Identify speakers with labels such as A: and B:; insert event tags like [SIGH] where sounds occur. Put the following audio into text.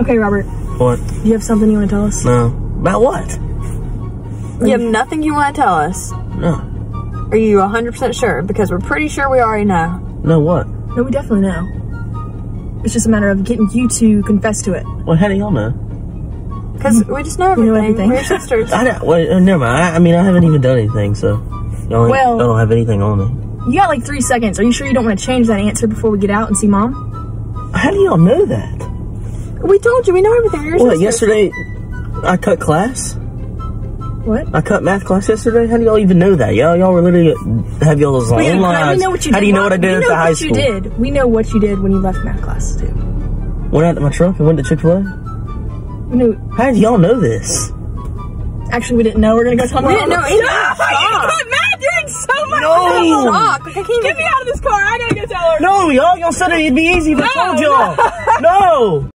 A: Okay, Robert.
B: What?
A: Do you have something you want to tell us?
B: No. About what?
C: You have nothing you want to tell us.
B: No.
C: Are you 100% sure? Because we're pretty sure we already know.
B: No what?
A: No, we definitely know. It's just a matter of getting you to confess to it.
B: Well, how do y'all know?
C: Because we just know
A: We
C: everything.
A: know everything.
C: We're sisters. [LAUGHS]
B: I don't, well, uh, never mind. I, I mean, I haven't even done anything, so y'all,
A: Well-
B: y'all don't have anything on me.
A: You got like three seconds. Are you sure you don't want to change that answer before we get out and see mom?
B: How do y'all know that?
C: We told you we know everything. We're
B: What, yesterday I cut class?
A: What?
B: I cut math class yesterday? How do y'all even know that? Y'all, y'all were literally have y'all's
A: We,
B: own
A: we
B: lives.
A: know what you
B: How do you know what I
A: We
B: did at
A: know
B: the high
A: what
B: school?
A: you did. We know what you did when you left math class too.
B: Went out to my truck and went to Chick-fil-A?
A: We knew.
B: How do y'all know this?
A: Actually, we didn't know. We're gonna go tell
C: We didn't know either.
A: Stop! Matt, you're in so much.
B: No!
C: Shock. Like, I can't
A: Get me out of this car. I gotta go tell her.
B: No, y'all, y'all said it'd be easy if I told y'all. No!